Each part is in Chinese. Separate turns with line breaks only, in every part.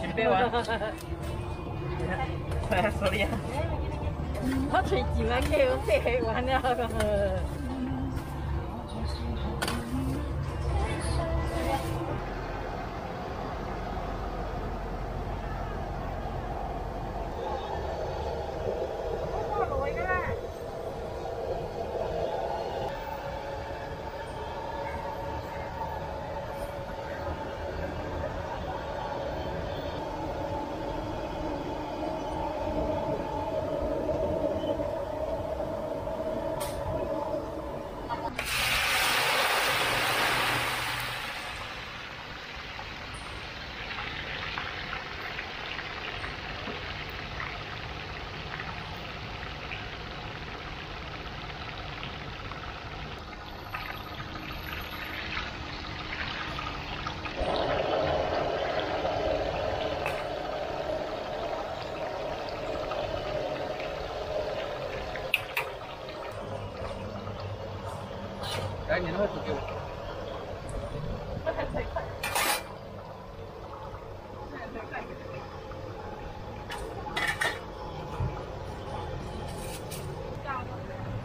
准备玩，
哈 说你，我
吹一万块，我玩
了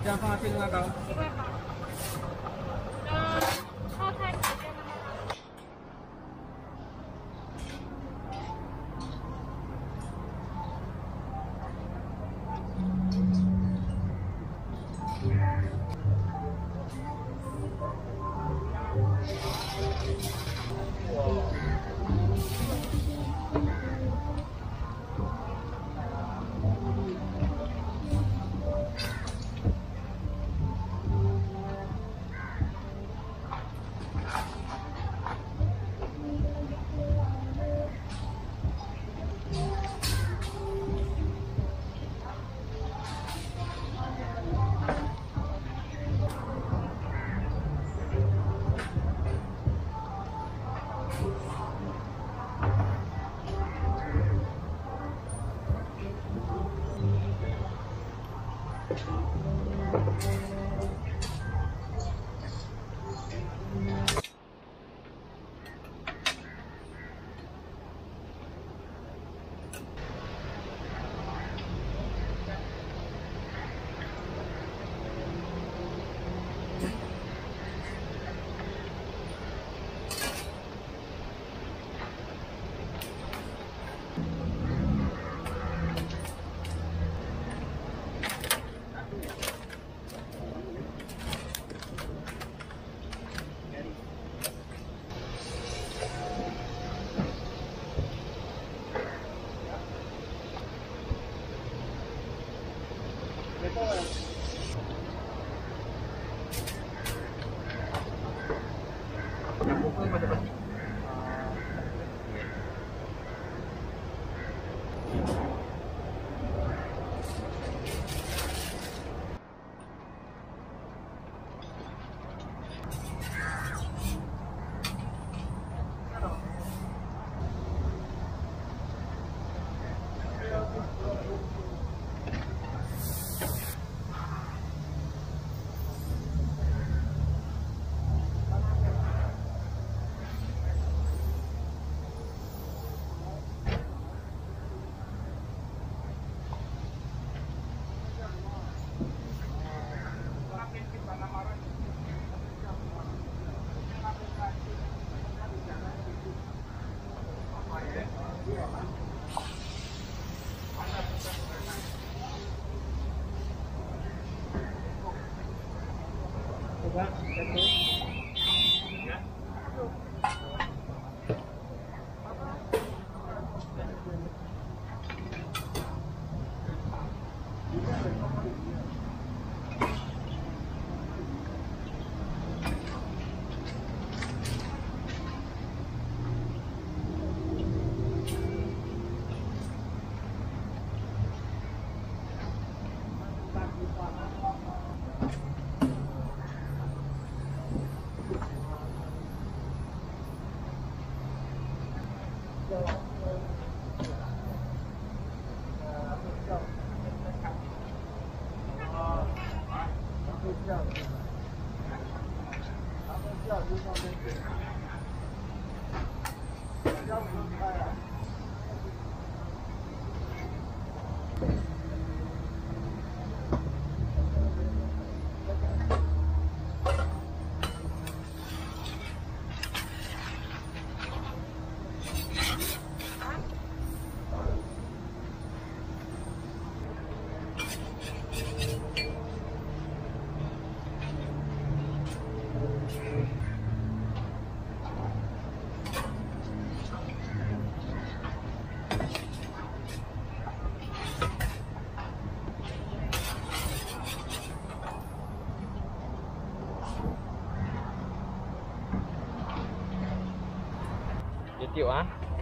这样放在电热高。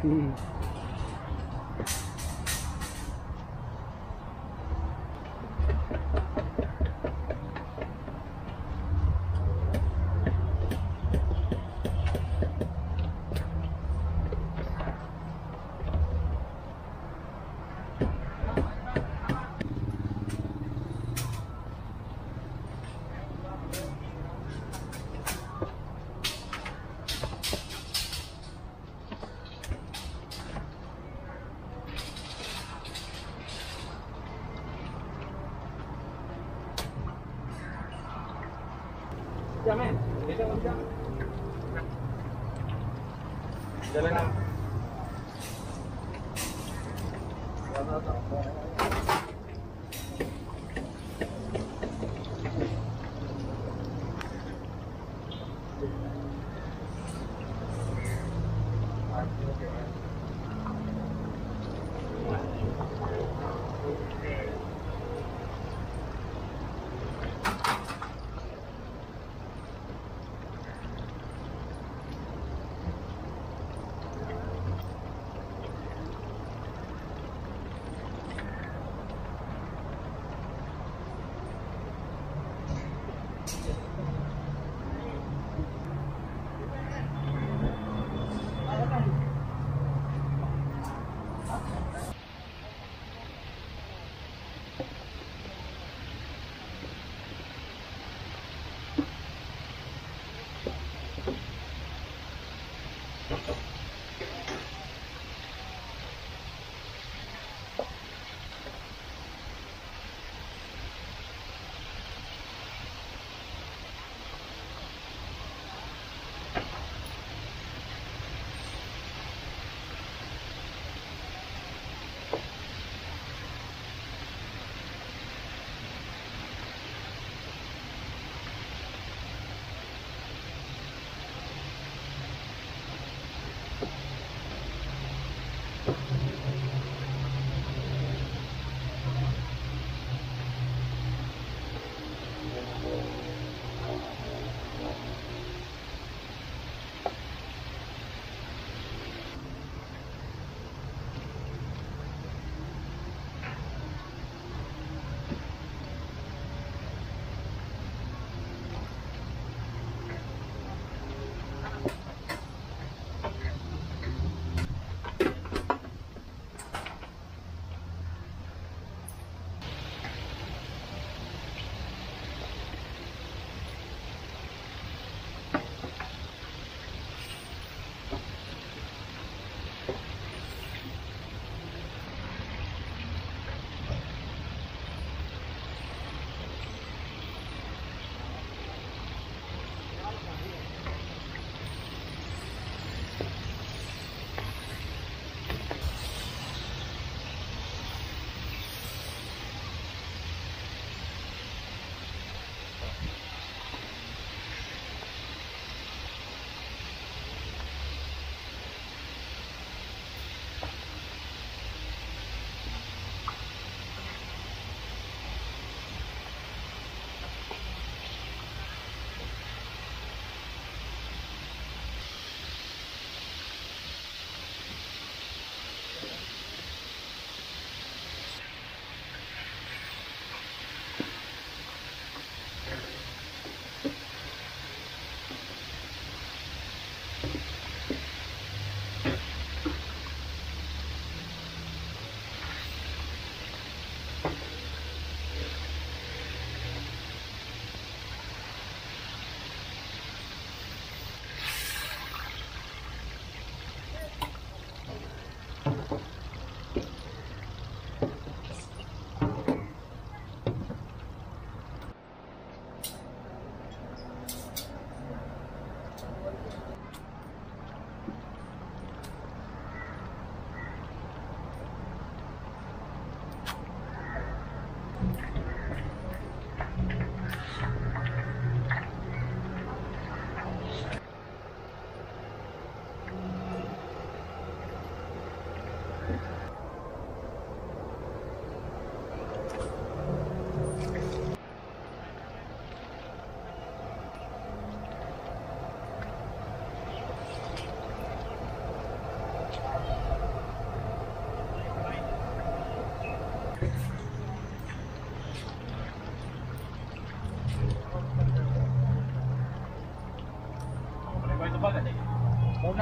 嗯。Ovviamente, vediamo già. Deve andare.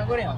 过年哦。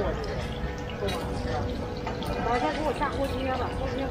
老天给我下锅贴吧，锅贴够。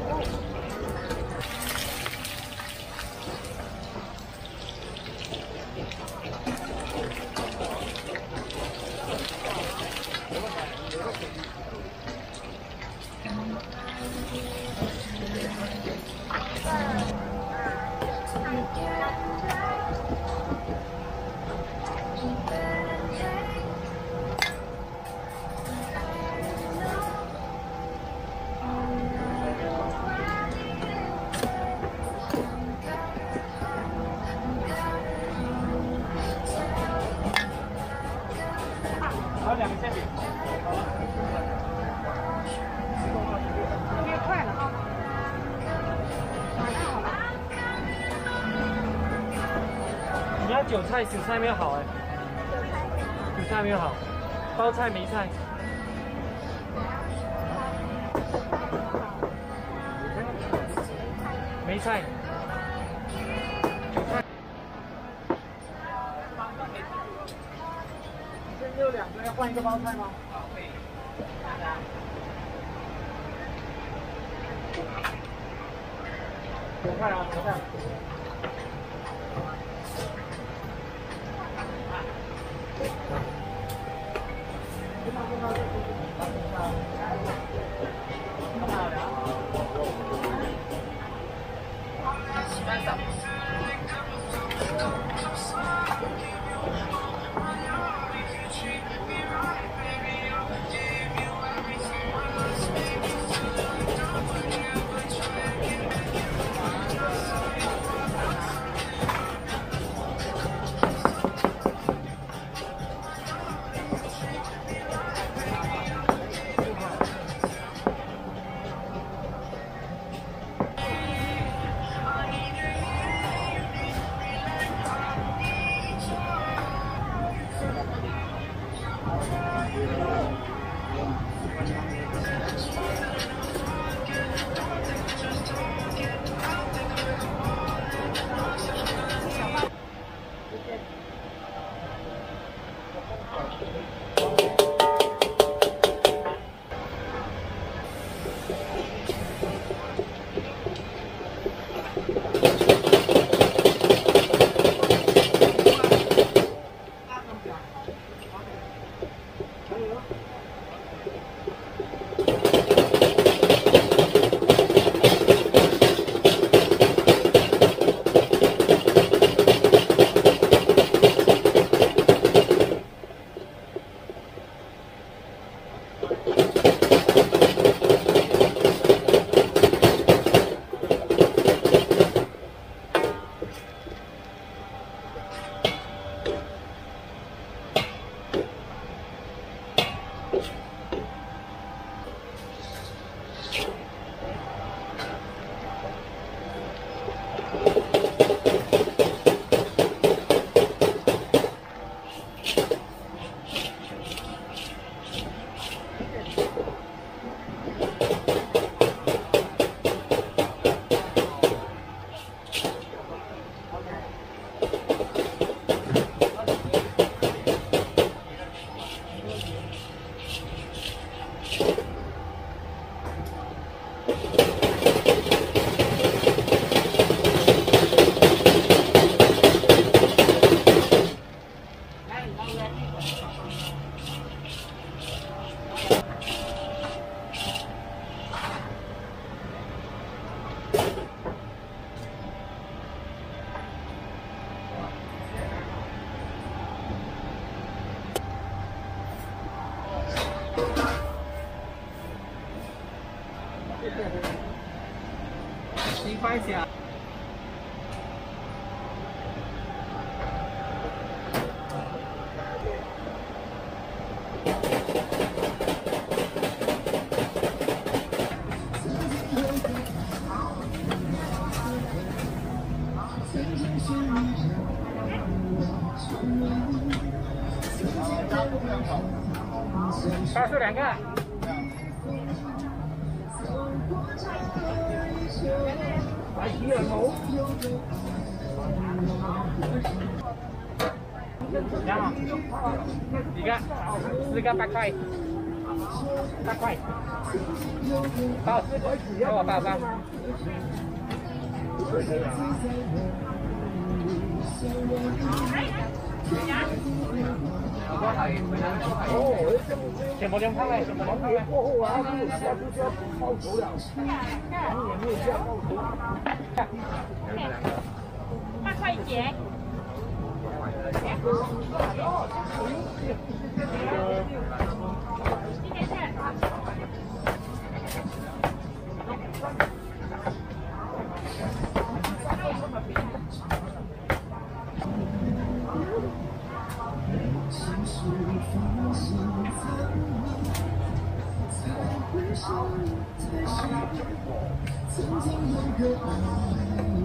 菜，韭菜没有好哎，韭菜没有好，包菜梅菜，梅菜，换一个包菜吗？不换啊，不换。你个，四个，四个八块，八块，好，给我哦，两块嘞，往年
过后啊，现在就是
好贵了，
往年没有八块钱。曾经那么爱。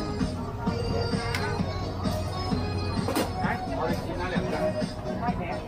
right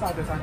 大
哥，大哥。